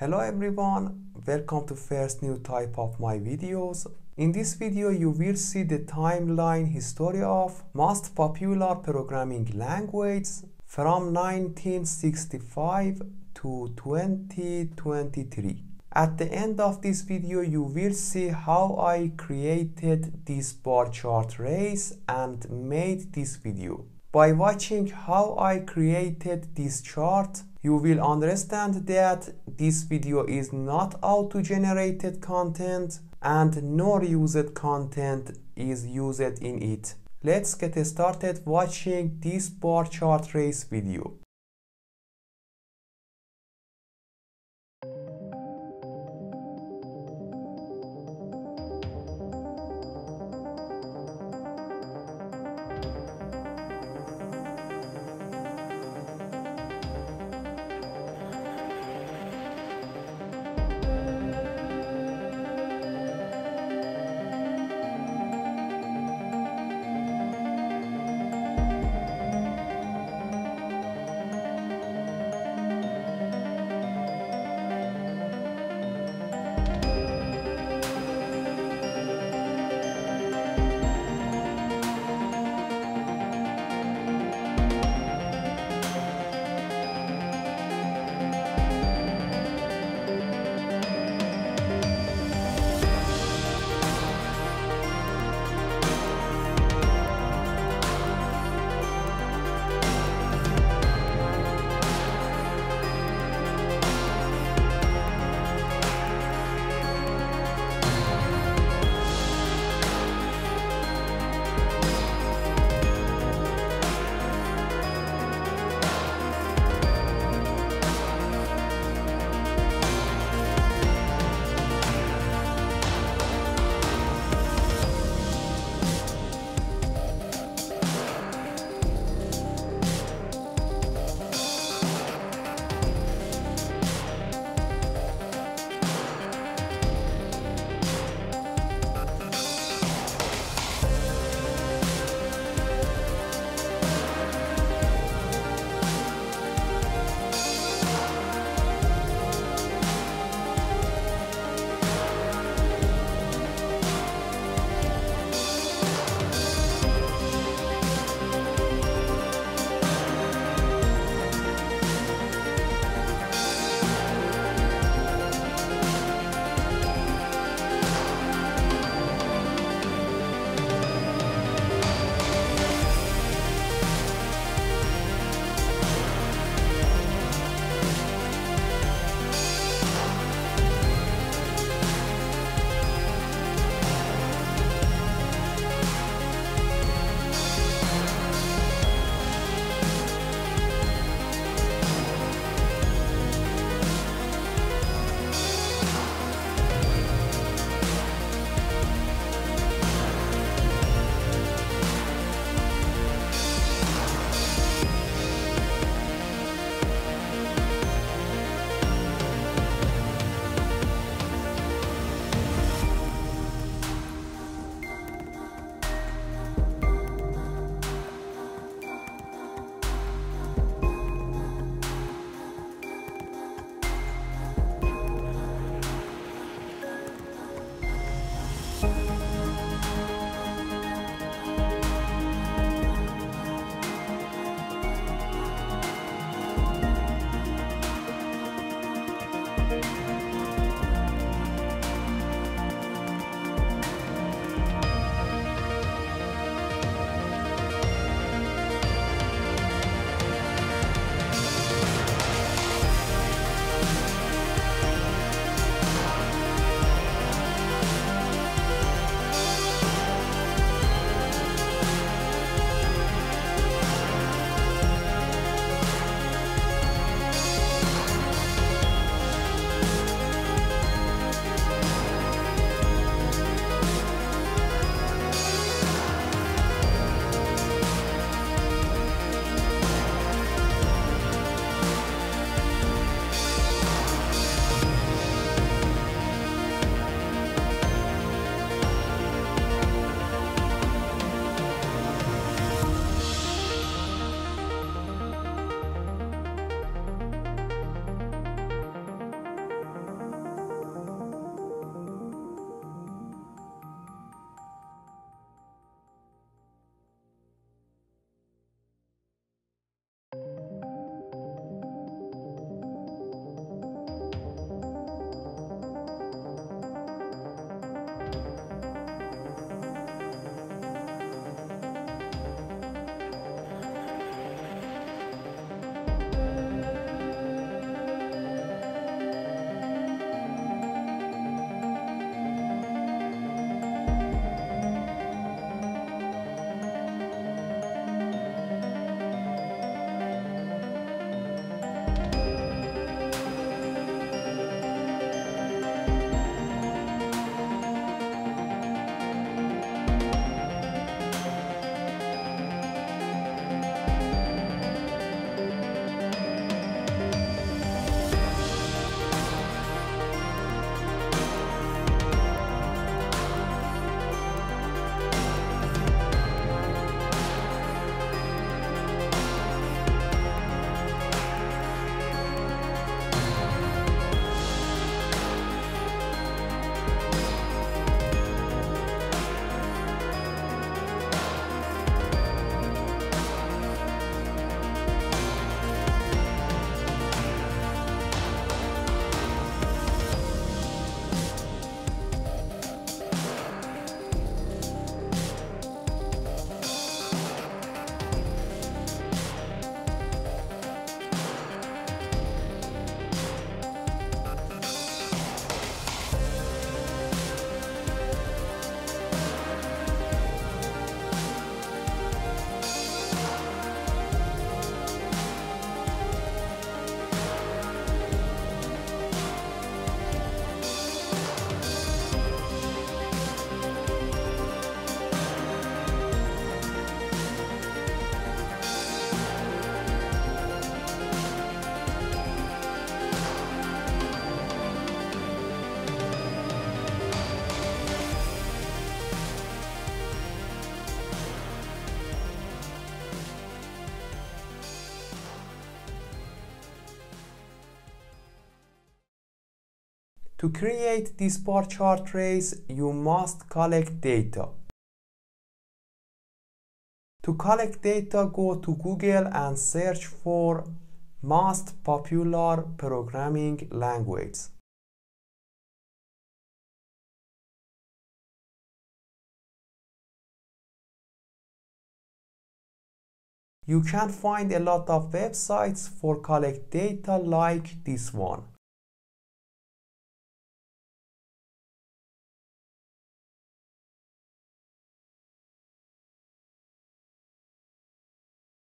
Hello everyone, welcome to first new type of my videos. In this video you will see the timeline history of most popular programming language from 1965 to 2023. At the end of this video you will see how I created this bar chart race and made this video. By watching how I created this chart, you will understand that this video is not auto-generated content and no used content is used in it. Let's get started watching this bar chart race video. To create this bar chart race, you must collect data. To collect data, go to Google and search for most popular programming language. You can find a lot of websites for collect data like this one.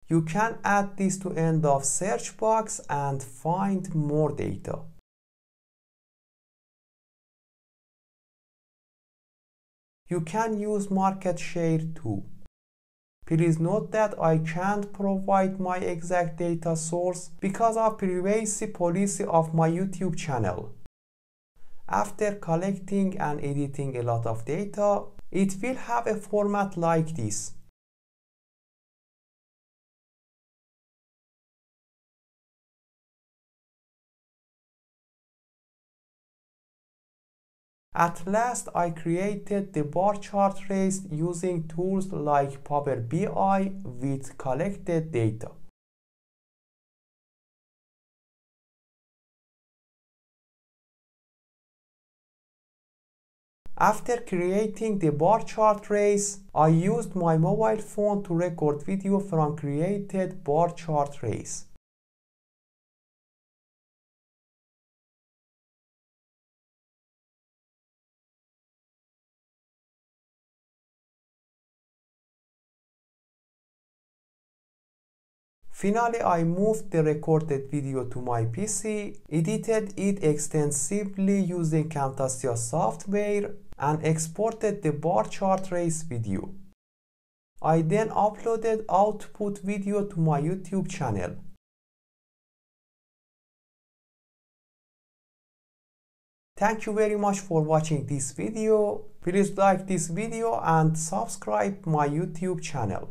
You can add this to end of search box and find more data. You can use market share too. Please note that I can't provide my exact data source because of privacy policy of my YouTube channel. After collecting and editing a lot of data, it will have a format like this. At last, I created the bar chart race using tools like Power BI with collected data. After creating the bar chart race, I used my mobile phone to record video from created bar chart race. Finally, I moved the recorded video to my PC, edited it extensively using Camtasia software, and exported the bar chart race video. I then uploaded output video to my YouTube channel. Thank you very much for watching this video. Please like this video and subscribe my YouTube channel.